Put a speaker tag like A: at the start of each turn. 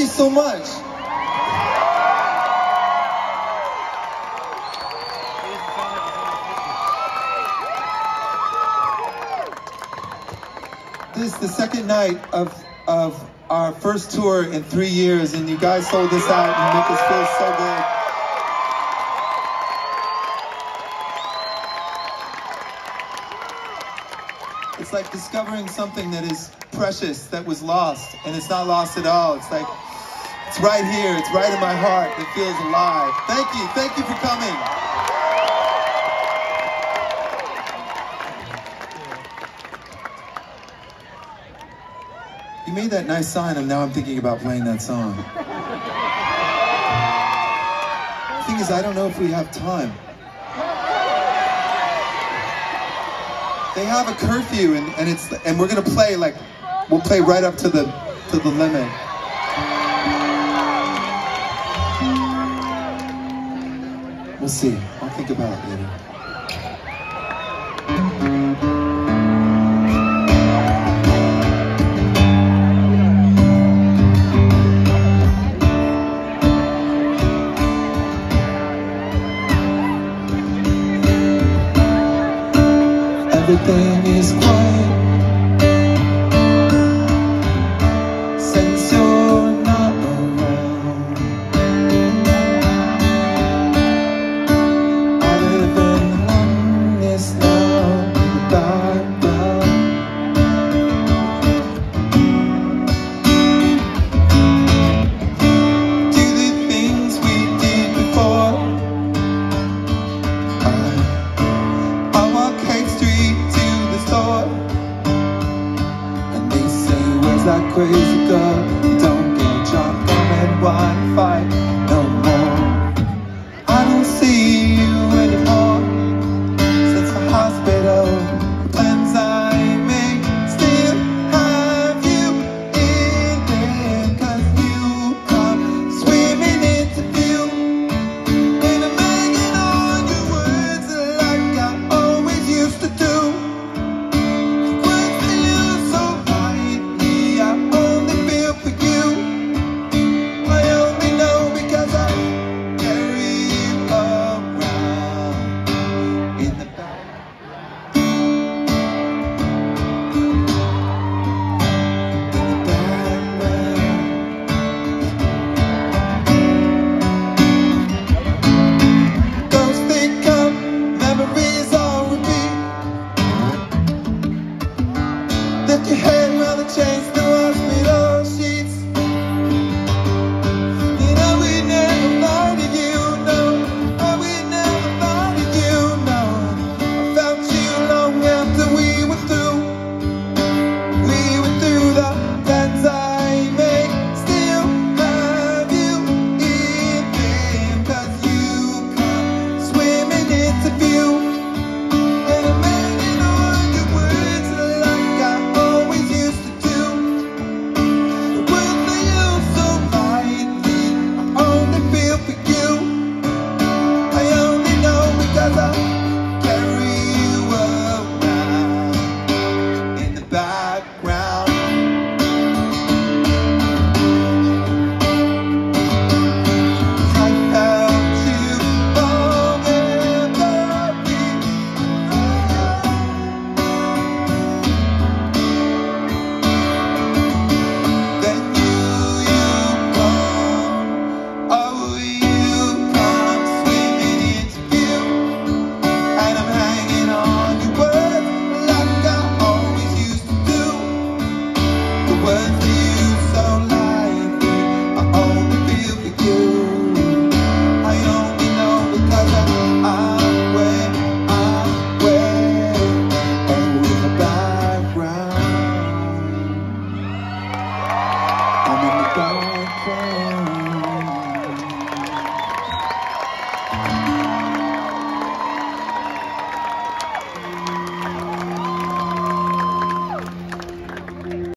A: You so much. This is the second night of of our first tour in three years, and you guys sold us out and make us feel so good. It's like discovering something that is precious that was lost, and it's not lost at all. It's like it's right here, it's right in my heart. It feels alive. Thank you, thank you for coming. You made that nice sign, and now I'm thinking about playing that song. The thing is, I don't know if we have time. They have a curfew, and, and it's and we're gonna play like we'll play right up to the to the limit. We'll see. I'll think about it later. Everything is quiet that crazy girl?